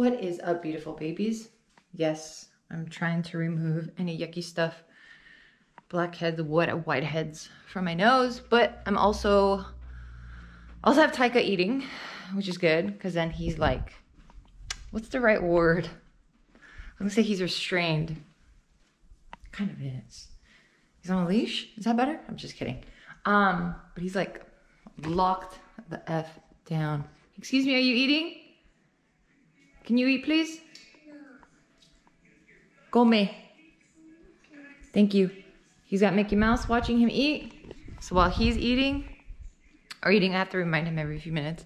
What is up, beautiful babies? Yes, I'm trying to remove any yucky stuff, blackheads, what whiteheads from my nose, but I'm also also have Taika eating, which is good because then he's like, what's the right word? I'm gonna say he's restrained. Kind of is. He's on a leash. Is that better? I'm just kidding. Um, but he's like locked the f down. Excuse me, are you eating? Can you eat, please? Come. Thank you. He's got Mickey Mouse watching him eat. So while he's eating, or eating, I have to remind him every few minutes.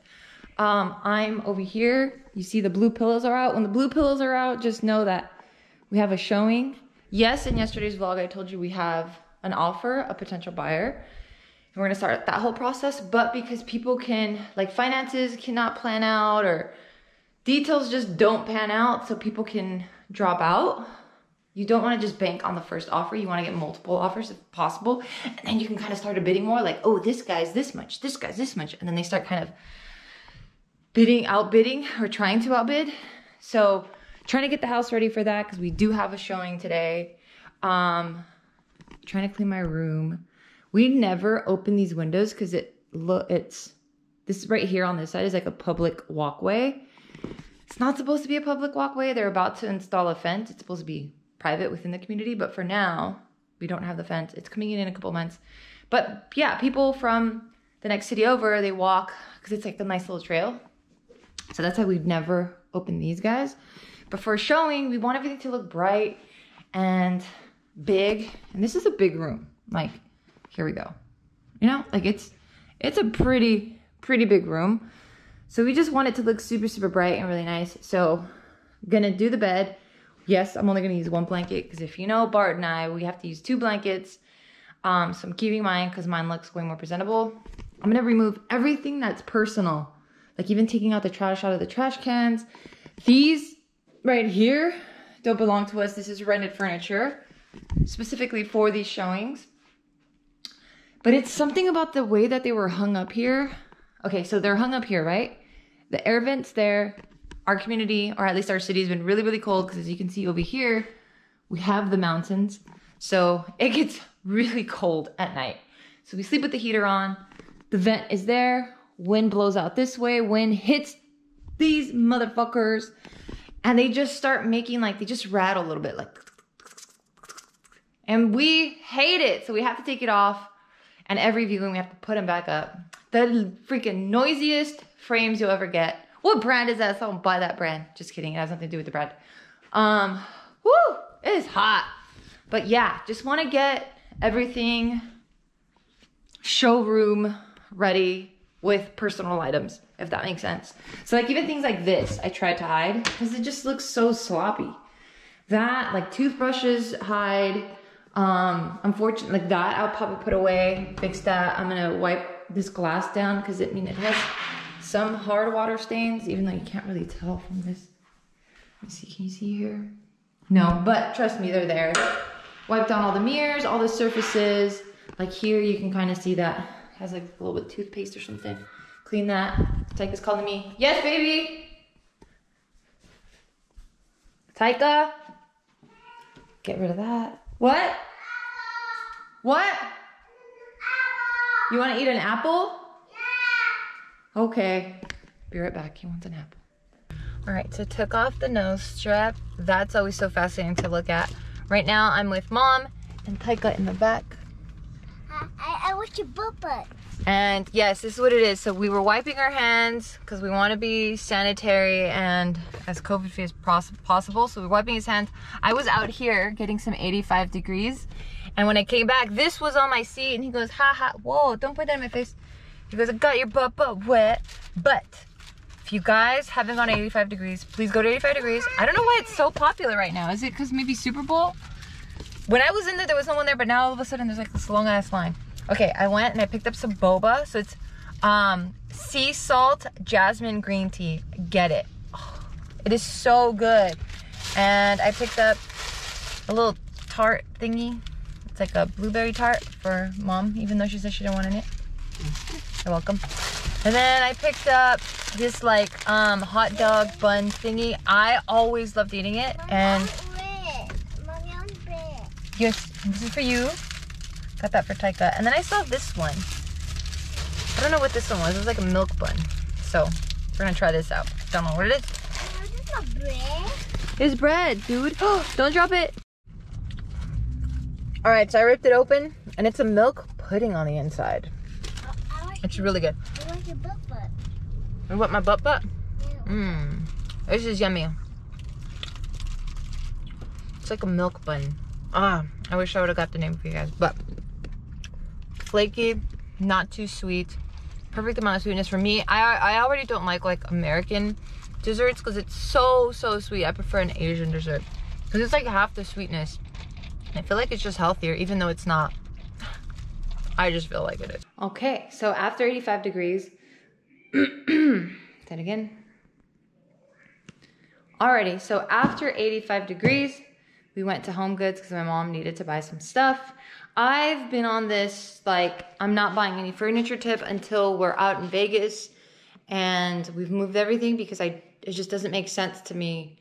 Um, I'm over here. You see the blue pillows are out. When the blue pillows are out, just know that we have a showing. Yes, in yesterday's vlog, I told you we have an offer, a potential buyer. And we're gonna start that whole process, but because people can, like finances cannot plan out or details just don't pan out so people can drop out. You don't want to just bank on the first offer. You want to get multiple offers if possible. And then you can kind of start a bidding more like, oh, this guy's this much, this guy's this much. And then they start kind of bidding, outbidding or trying to outbid. So trying to get the house ready for that because we do have a showing today. Um, trying to clean my room. We never open these windows because it look it's this right here on this side is like a public walkway. It's not supposed to be a public walkway. They're about to install a fence. It's supposed to be private within the community, but for now, we don't have the fence. It's coming in in a couple months. But yeah, people from the next city over, they walk because it's like the nice little trail. So that's why we've never opened these guys. But for showing, we want everything to look bright and big. And this is a big room. Like, here we go. You know, like it's it's a pretty, pretty big room. So we just want it to look super, super bright and really nice. So I'm gonna do the bed. Yes, I'm only gonna use one blanket because if you know Bart and I, we have to use two blankets. Um, so I'm keeping mine because mine looks way more presentable. I'm gonna remove everything that's personal. Like even taking out the trash out of the trash cans. These right here don't belong to us. This is rented furniture specifically for these showings. But it's something about the way that they were hung up here. Okay, so they're hung up here, right? The air vents there. Our community, or at least our city, has been really, really cold because as you can see over here, we have the mountains. So it gets really cold at night. So we sleep with the heater on. The vent is there. Wind blows out this way. Wind hits these motherfuckers. And they just start making like, they just rattle a little bit like and we hate it. So we have to take it off. And every viewing, we have to put them back up. The freaking noisiest frames you'll ever get. What brand is that? Someone buy that brand. Just kidding. It has nothing to do with the brand. Um, whoo, it is hot. But yeah, just want to get everything showroom ready with personal items, if that makes sense. So like even things like this, I tried to hide because it just looks so sloppy. That, like toothbrushes hide, um, unfortunately, like that, I'll probably put away, fix that. I'm gonna wipe this glass down because it I mean it has some hard water stains, even though you can't really tell from this. Let me see, can you see here? No, but trust me, they're there. Wipe down all the mirrors, all the surfaces. Like here, you can kind of see that has like a little bit of toothpaste or something. Clean that. Taika's calling me. Yes, baby. Taika. Get rid of that. What? What? You want to eat an apple? Yeah. Okay. Be right back. He wants an apple. All right, so took off the nose strap. That's always so fascinating to look at. Right now, I'm with mom and Taika in the back. I, I, I wish you butt butt. And yes, this is what it is. So we were wiping our hands because we want to be sanitary and as COVID free as possible. So we are wiping his hands. I was out here getting some 85 degrees. And when I came back, this was on my seat and he goes, ha ha, whoa, don't put that in my face. He goes, I got your butt butt wet. But if you guys haven't gone to 85 degrees, please go to 85 degrees. I don't know why it's so popular right now. Is it because maybe Super Bowl? When I was in there, there was no one there, but now all of a sudden there's like this long ass line. Okay, I went and I picked up some boba. So it's um, sea salt jasmine green tea. Get it. Oh, it is so good. And I picked up a little tart thingy. It's like a blueberry tart for mom, even though she said she didn't want any. You're welcome. And then I picked up this like um hot dog bun thingy. I always loved eating it, and red. Mommy on red. yes, this is for you. Got that for Taika, and then I saw this one. I don't know what this one was. It was like a milk bun. So we're gonna try this out. Don't know what it is. This is bread. It's bread, dude. Don't drop it. All right, so I ripped it open, and it's a milk pudding on the inside. I like, It's really good. I like your butt butt. You want my butt butt? Yeah. Mmm. This is yummy. It's like a milk bun. Ah, I wish I would have got the name for you guys. But flaky, not too sweet. Perfect amount of sweetness for me. I I already don't like like American desserts because it's so so sweet. I prefer an Asian dessert because it's like half the sweetness. I feel like it's just healthier, even though it's not. I just feel like it is. Okay, so after 85 degrees, then again. Alrighty, so after 85 degrees, we went to Home Goods because my mom needed to buy some stuff. I've been on this, like, I'm not buying any furniture tip until we're out in Vegas and we've moved everything because I it just doesn't make sense to me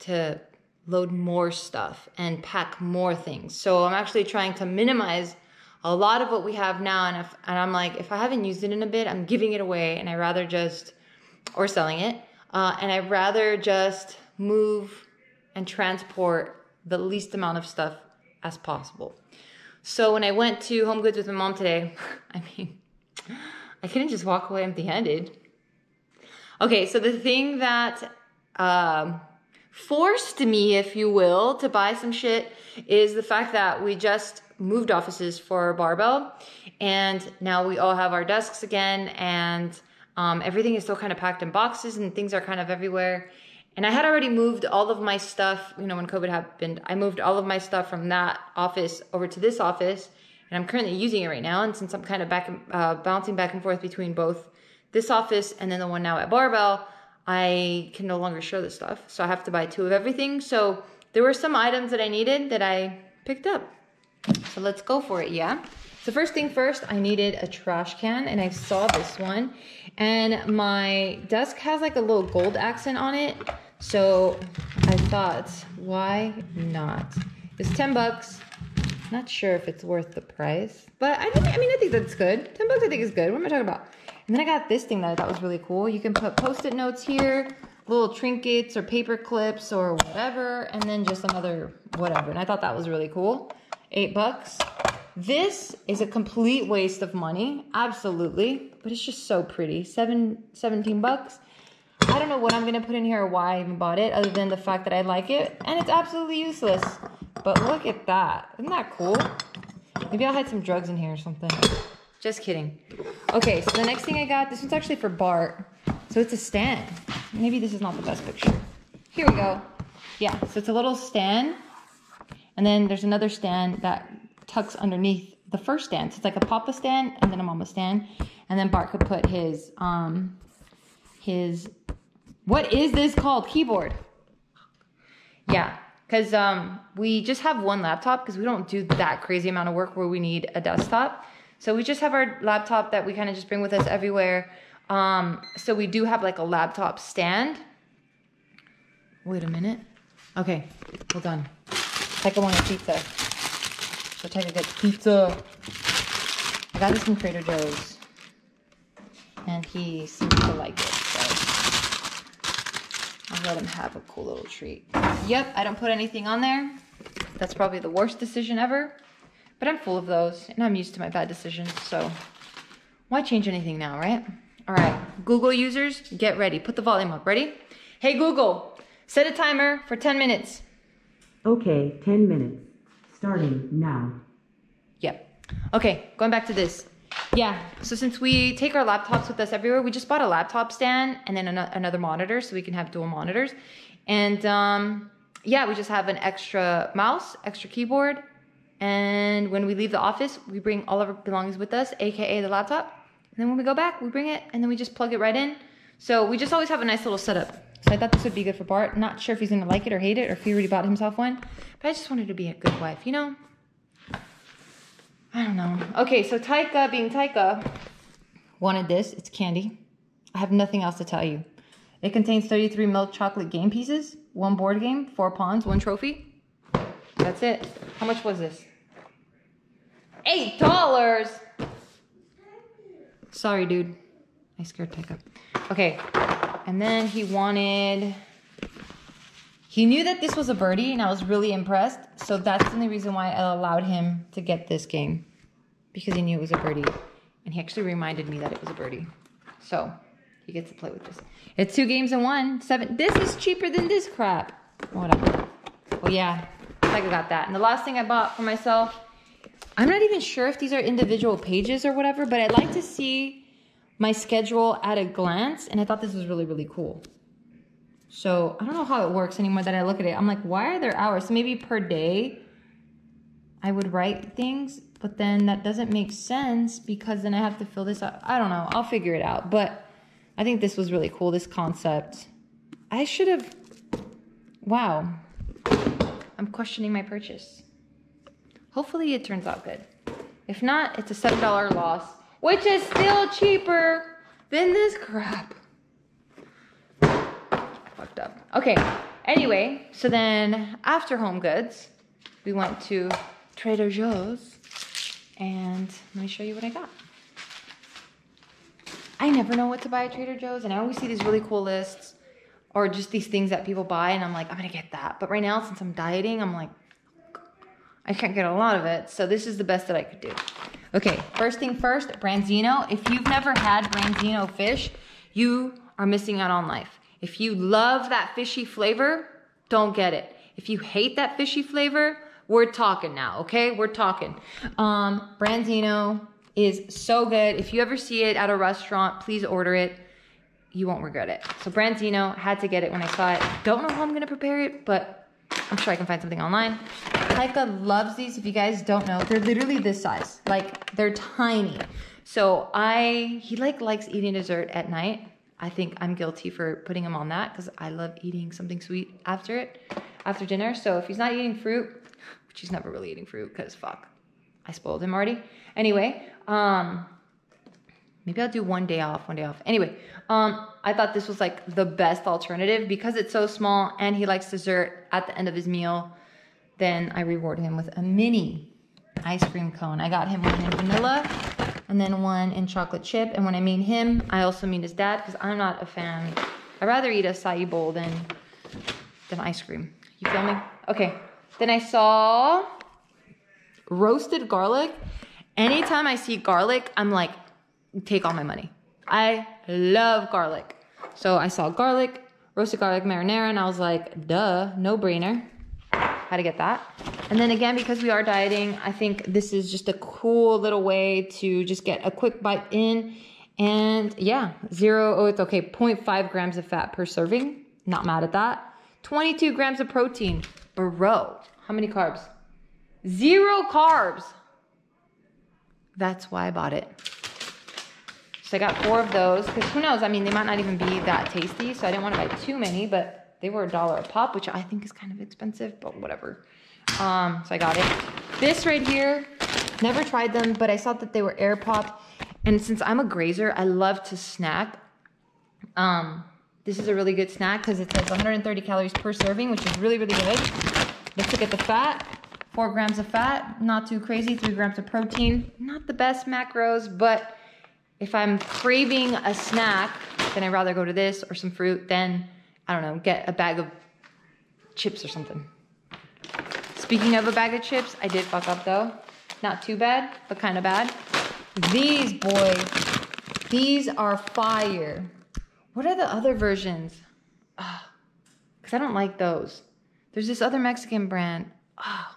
to load more stuff and pack more things. So I'm actually trying to minimize a lot of what we have now and if and I'm like if I haven't used it in a bit, I'm giving it away and I rather just or selling it. Uh, and I'd rather just move and transport the least amount of stuff as possible. So when I went to Home Goods with my mom today, I mean, I couldn't just walk away empty handed. Okay, so the thing that um, forced me, if you will, to buy some shit is the fact that we just moved offices for Barbell, and now we all have our desks again, and um, everything is still kind of packed in boxes, and things are kind of everywhere. And I had already moved all of my stuff, you know, when COVID happened, I moved all of my stuff from that office over to this office, and I'm currently using it right now. And since I'm kind of back, uh, bouncing back and forth between both this office and then the one now at Barbell, I can no longer show this stuff. So I have to buy two of everything. So there were some items that I needed that I picked up. So let's go for it, yeah? So first thing first, I needed a trash can and I saw this one and my desk has like a little gold accent on it. So I thought, why not? It's 10 bucks. Not sure if it's worth the price, but I think, I mean, I think that's good. 10 bucks I think is good. What am I talking about? And then I got this thing that I thought was really cool. You can put post-it notes here, little trinkets or paper clips or whatever, and then just another whatever. And I thought that was really cool. Eight bucks. This is a complete waste of money, absolutely, but it's just so pretty. Seven, 17 bucks. I don't know what I'm gonna put in here or why I even bought it, other than the fact that I like it, and it's absolutely useless. But look at that. Isn't that cool? Maybe I'll hide some drugs in here or something. Just kidding. Okay, so the next thing I got, this one's actually for Bart. So it's a stand. Maybe this is not the best picture. Here we go. Yeah, so it's a little stand. And then there's another stand that tucks underneath the first stand. So it's like a papa stand and then a mama stand. And then Bart could put his um his what is this called? Keyboard. Yeah, because um we just have one laptop because we don't do that crazy amount of work where we need a desktop. So we just have our laptop that we kind of just bring with us everywhere. Um, so we do have like a laptop stand. Wait a minute. Okay, hold on. Taika wanted pizza. So take Taika gets pizza. I got this from Trader Joe's. And he seems to like it, so I'll let him have a cool little treat. Yep, I don't put anything on there. That's probably the worst decision ever. But I'm full of those, and I'm used to my bad decisions, so why change anything now, right? All right, Google users, get ready. Put the volume up. Ready? Hey, Google, set a timer for 10 minutes. Okay, 10 minutes. Starting now. Yep. Okay, going back to this. Yeah, so since we take our laptops with us everywhere, we just bought a laptop stand and then ano- another monitor so we can have dual monitors. And um, yeah, we just have an extra mouse, extra keyboard. And when we leave the office, we bring all of our belongings with us, aka the laptop. And then when we go back, we bring it and then we just plug it right in. So we just always have a nice little setup. So I thought this would be good for Bart. Not sure if he's gonna like it or hate it or if he already bought himself one. But I just wanted to be a good wife, you know? I don't know. Okay, so Taika, being Taika, wanted this. It's candy. I have nothing else to tell you. It contains 33 milk chocolate game pieces, one board game, four pawns, one trophy. That's it. How much was this? Eight dollars. Sorry, dude. I scared Taika. Okay. And then he wanted. He knew that this was a birdie, and I was really impressed. So that's the only reason why I allowed him to get this game. Because he knew it was a birdie. And he actually reminded me that it was a birdie. So he gets to play with this. It's two games in one. Seven. This is cheaper than this crap. Whatever. Well, yeah. I got that. And the last thing I bought for myself, I'm not even sure if these are individual pages or whatever, but I'd like to see my schedule at a glance. And I thought this was really, really cool. So I don't know how it works anymore that I look at it. I'm like, why are there hours? So maybe per day I would write things, but then that doesn't make sense because then I have to fill this out. I don't know. I'll figure it out. But I think this was really cool, this concept. I should have. Wow. I'm questioning my purchase. Hopefully it turns out good. If not, it's a $7 loss, which is still cheaper than this crap. Fucked up. Okay, anyway, so then after Home Goods, we went to Trader Joe's and let me show you what I got. I never know what to buy at Trader Joe's and I always see these really cool lists or just these things that people buy and I'm like, I'm gonna get that. But right now, since I'm dieting, I'm like, I can't get a lot of it. So this is the best that I could do. Okay, first thing first, Branzino. If you've never had Branzino fish, you are missing out on life. If you love that fishy flavor, don't get it. If you hate that fishy flavor, we're talking now, okay? We're talking. Um, Branzino is so good. If you ever see it at a restaurant, please order it. You won't regret it. So Branzino, had to get it when I saw it. Don't know how I'm gonna prepare it, but I'm sure I can find something online. Taika loves these. If you guys don't know, they're literally this size. Like they're tiny. So I, he like likes eating dessert at night. I think I'm guilty for putting him on that because I love eating something sweet after it, after dinner. So if he's not eating fruit, which he's never really eating fruit because fuck, I spoiled him already. Anyway, um, maybe I'll do one day off, one day off. Anyway, um, I thought this was like the best alternative because it's so small and he likes dessert at the end of his meal. Then I reward him with a mini ice cream cone. I got him one in vanilla and then one in chocolate chip. And when I mean him, I also mean his dad because I'm not a fan. I'd rather eat a acai bowl than, than ice cream. You feel me? Okay. Then I saw roasted garlic. Anytime I see garlic, I'm like, take all my money. I love garlic. So I saw garlic, roasted garlic marinara, and I was like, duh, no brainer. How to get that. And then again, because we are dieting, I think this is just a cool little way to just get a quick bite in. And yeah, zero, oh, it's okay, 0.5 grams of fat per serving. Not mad at that. 22 grams of protein. Bro, how many carbs? Zero carbs. That's why I bought it. So I got four of those because who knows? I mean, they might not even be that tasty. So I didn't want to buy too many, but they were a dollar a pop, which I think is kind of expensive, but whatever. Um, so I got it. This right here, never tried them, but I saw that they were air popped. And since I'm a grazer, I love to snack. Um, this is a really good snack because it says 130 calories per serving, which is really, really good. Let's look at the fat. Four grams of fat, not too crazy. Three grams of protein, not the best macros, but if I'm craving a snack, then I'd rather go to this or some fruit than, I don't know, get a bag of chips or something. Speaking of a bag of chips, I did fuck up though. Not too bad, but kind of bad. These boys, these are fire. What are the other versions? Because I don't like those. There's this other Mexican brand. Oh.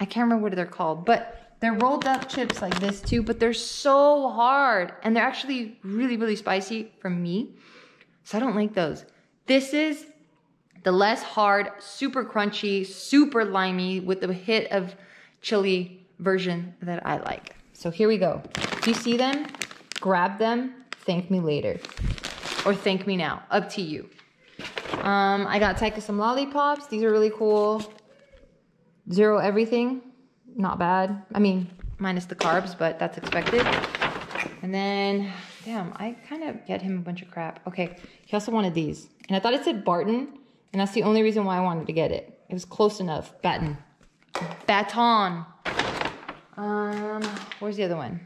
I can't remember what they're called, but they're rolled up chips like this too, but they're so hard and they're actually really, really spicy for me. So I don't like those. This is the less hard, super crunchy, super limey with a hit of chili version that I like. So here we go. If you see them, grab them, thank me later. Or thank me now, up to you. Um, I got Taika some lollipops. These are really cool. Zero everything, not bad. I mean, minus the carbs, but that's expected. And then, damn, I kind of get him a bunch of crap. Okay, he also wanted these. And I thought it said Barton, and that's the only reason why I wanted to get it. It was close enough. Baton. Baton. Um, where's the other one?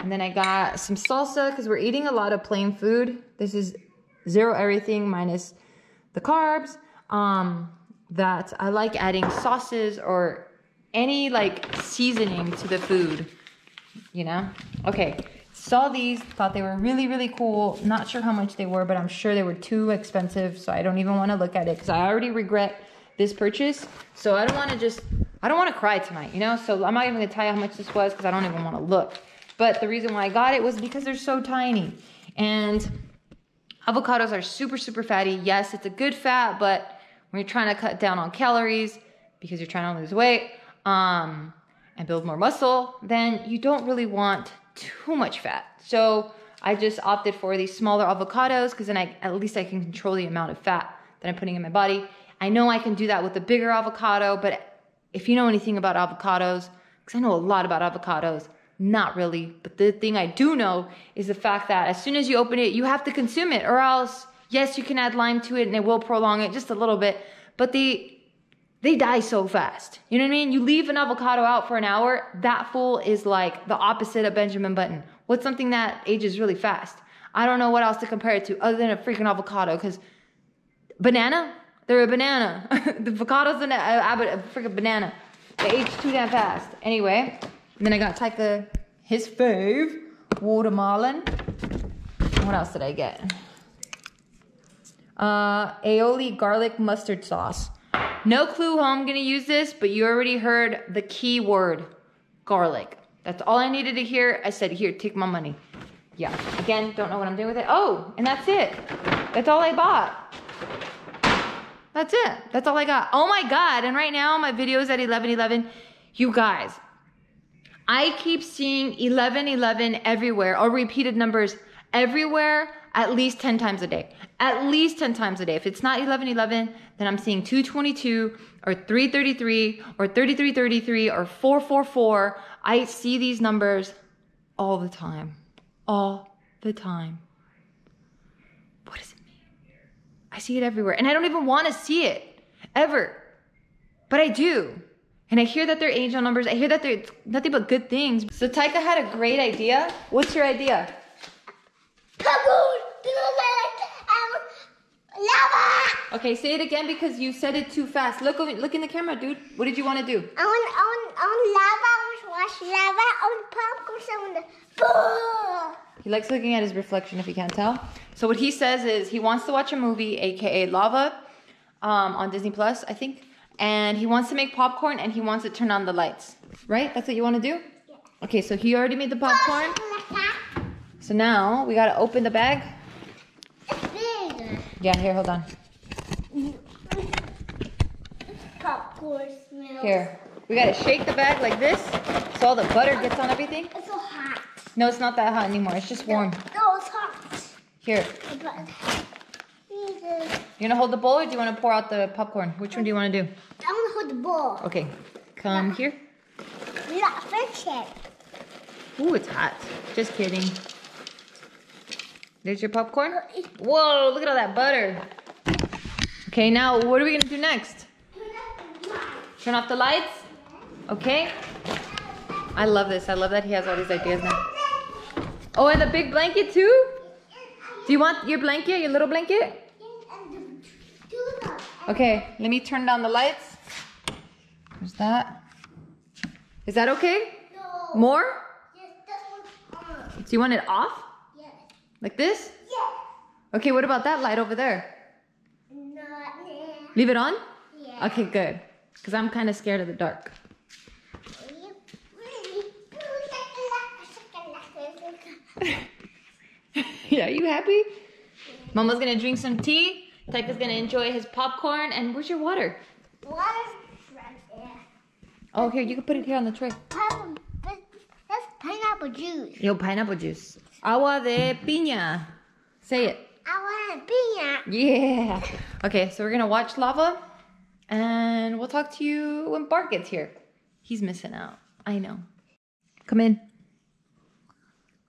And then I got some salsa because we're eating a lot of plain food. This is zero everything minus the carbs. Um, that I like adding sauces or any like seasoning to the food. You know? Okay. Saw these, thought they were really, really cool. Not sure how much they were, but I'm sure they were too expensive, so I don't even want to look at it because I already regret this purchase. So I don't want to just, I don't want to cry tonight, you know? So I'm not even to tell you how much this was because I don't even want to look. But the reason why I got it was because they're so tiny. And avocados are super, super fatty. Yes, it's a good fat, but when you're trying to cut down on calories because you're trying to lose weight um, and build more muscle, then you don't really want too much fat. So I just opted for these smaller avocados because then I, at least I can control the amount of fat that I'm putting in my body. I know I can do that with a bigger avocado, but if you know anything about avocados, because I know a lot about avocados, not really. But the thing I do know is the fact that as soon as you open it, you have to consume it, or else, yes, you can add lime to it and it will prolong it just a little bit, but the they die so fast. You know what I mean? You leave an avocado out for an hour, that fool is like the opposite of Benjamin Button. What's something that ages really fast? I don't know what else to compare it to other than a freaking avocado because banana, they're a banana. the avocado's an, a, a, a freaking banana. They age too damn fast. Anyway, then I got Taika his fave, watermelon. What else did I get? Uh, aioli garlic mustard sauce. No clue how I'm gonna use this, but you already heard the key word, garlic. That's all I needed to hear. I said, here, take my money. Yeah, again, don't know what I'm doing with it. Oh, and that's it. That's all I bought. That's it. That's all I got. Oh my God. And right now my video is at 1111. You guys, I keep seeing 1111 everywhere or repeated numbers everywhere at least 10 times a day. At least 10 times a day. If it's not 1111, then I'm seeing 222 or 333 or 3333 or 444. I see these numbers all the time. All the time. What does it mean? I see it everywhere. And I don't even want to see it ever. But I do. And I hear that they're angel numbers. I hear that they're nothing but good things. So Taika had a great idea. What's your idea? Kaboom! Do you like um, lava? Okay, say it again because you said it too fast. Look over, look in the camera, dude. What did you want to do? I want, I want, I want lava. I want to wash lava. I want popcorn. I want to. He likes looking at his reflection if you can't tell. So what he says is he wants to watch a movie, aka Lava, um, on Disney Plus, I think. And he wants to make popcorn and he wants to turn on the lights. Right? That's what you want to do? Yeah. Okay, so he already made the popcorn. So now we gotta open the bag. It's big. Yeah, here, hold on. Here. We gotta shake the bag like this so all the butter gets on everything. It's so hot. No, it's not that hot anymore. It's just warm. No, it's hot. Here. But You gonna hold the bowl or do you wanna pour out the popcorn? Which one do you wanna do? I want to hold the ball. Okay. Come here. We got it. Ooh, it's hot. Just kidding. There's your popcorn. Whoa, look at all that butter. Okay, now what are we gonna do next? Turn off the lights? Okay. I love this. I love that he has all these ideas now. Oh, and the big blanket too? Do you want your blanket, your little blanket? Okay, let me turn down the lights. There's that. Is that okay? No. More? Yes, this one's on. Do you want it off? Yes. Like this? Yes. Okay, what about that light over there? Not there. Leave it on? Yeah. Okay, good. Because I'm kind of scared of the dark. yeah, you happy? Mama's gonna drink some tea. Taika's gonna enjoy his popcorn. And where's your water? What is right there? Oh, here, you can put it here on the tray. Pineapple- That's pineapple juice. Yo, pineapple juice. Agua de piña. Say it. I want a piña. Yeah. Okay, so we're gonna watch lava, and we'll talk to you when Bart gets here. He's missing out. I know. Come in.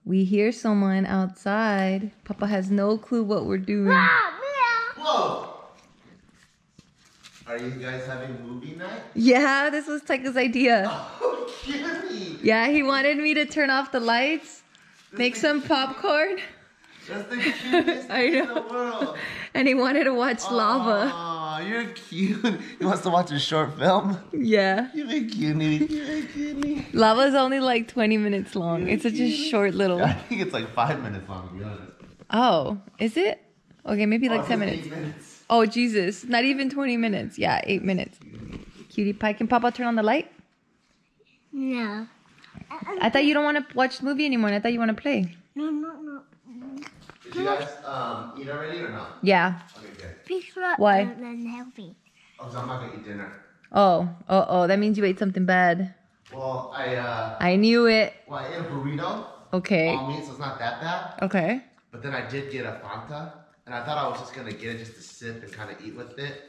We hear someone outside. Papa has no clue what we're doing. Ah. Whoa! Are you guys having movie night? Yeah, this was Taika's idea. Oh, cutie! Yeah, he wanted me to turn off the lights, make some popcorn, That's the cutest I thing in know. the world. and he wanted to watch lava. Aw, you're cute. He wants to watch a short film. Yeah. You're a cutie. You're a cutie. Lava's only like 20 minutes long. It's such a short little. I think it's like five minutes long, to be honest. Oh, is it? Okay, maybe like Oh, 10 minutes. eight minutes. Oh, Jesus. Not even 20 minutes. Yeah, 8 minutes. Cutie pie. Can Papa turn on the light? No. I thought you don't want to watch the movie anymore. I thought you want to play. No, no, no. Did you guys um, eat already or not? Yeah. Okay, good. Please Why? and then help me. Oh, so I'm not gonna eat dinner. Oh, oh, oh. That means you ate something bad. Well, I uh, I knew it. well, I ate a burrito. Okay. All meat, so it's not that bad. Okay. But then I did get a Fanta, and I thought I was just gonna get it just to sip and kind of eat with it.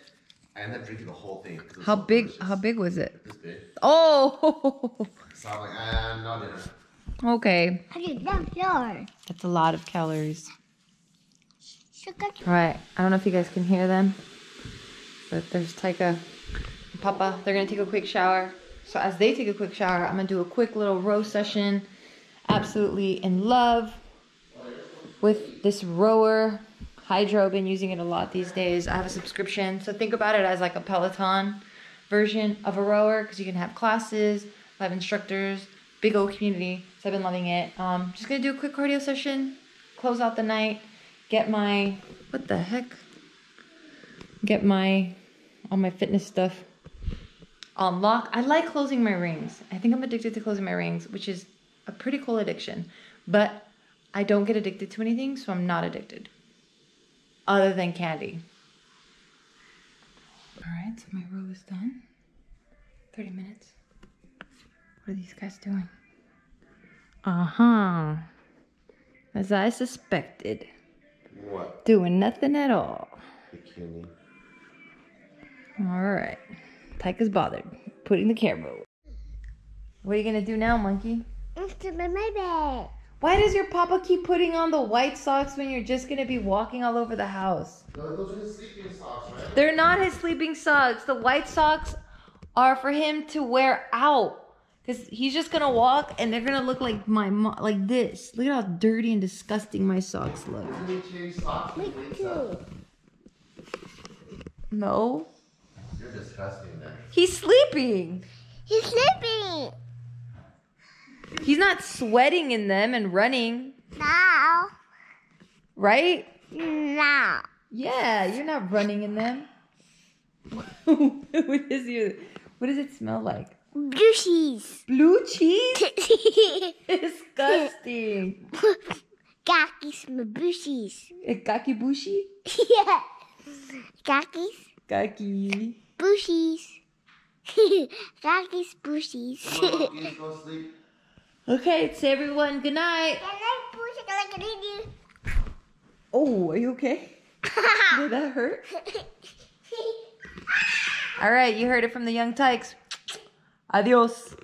I ended up drinking the whole thing. 'cause it was How so big? delicious. How big was it? This big. Oh. So I'm like, ah, no dinner. Okay. How do you love? That's a lot of calories. All right. I don't know if you guys can hear them, but there's Taika and Papa. They're gonna take a quick shower. So as they take a quick shower, I'm gonna do a quick little row session. Absolutely in love with this rower Hydrow. Been using it a lot these days. I have a subscription, so think about it as like a Peloton version of a rower because you can have classes, live instructors, big old community. So I've been loving it. Um, just gonna do a quick cardio session, close out the night, get my what the heck? Get my all my fitness stuff on lock. I like closing my rings. I think I'm addicted to closing my rings, which is a pretty cool addiction. But I don't get addicted to anything, so I'm not addicted. Other than candy. Alright, so my row is done. 30 minutes. What are these guys doing? Uh-huh. As I suspected. What? Doing nothing at all. Bikini. Alright. Taika's bothered. Putting the camera away. What are you gonna do now, monkey? Into my bed. Why does your papa keep putting on the white socks when you're just gonna be walking all over the house? No, those are his sleeping socks, right? They're not his sleeping socks. The white socks are for him to wear out. Cause he's just gonna walk and they're gonna look like my mo- like this. Look at how dirty and disgusting my socks look. Isn't change socks when he wakes up? No, You're disgusting, man. he's sleeping. He's sleeping. He's not sweating in them and running, No. right? Now. Yeah, you're not running in them. what is your? What does it smell like? Bushies. Blue cheese? Disgusting. Kakis my bushies. Eh, Kakibushi? yeah. Kakis. Kaki. Bushies. Kakis bushies. Come on, monkeys, go sleep. Okay, say everyone good night. Can I push it like a Oh, are you okay? Did that hurt? All right, you heard it from the young tykes. Adiós.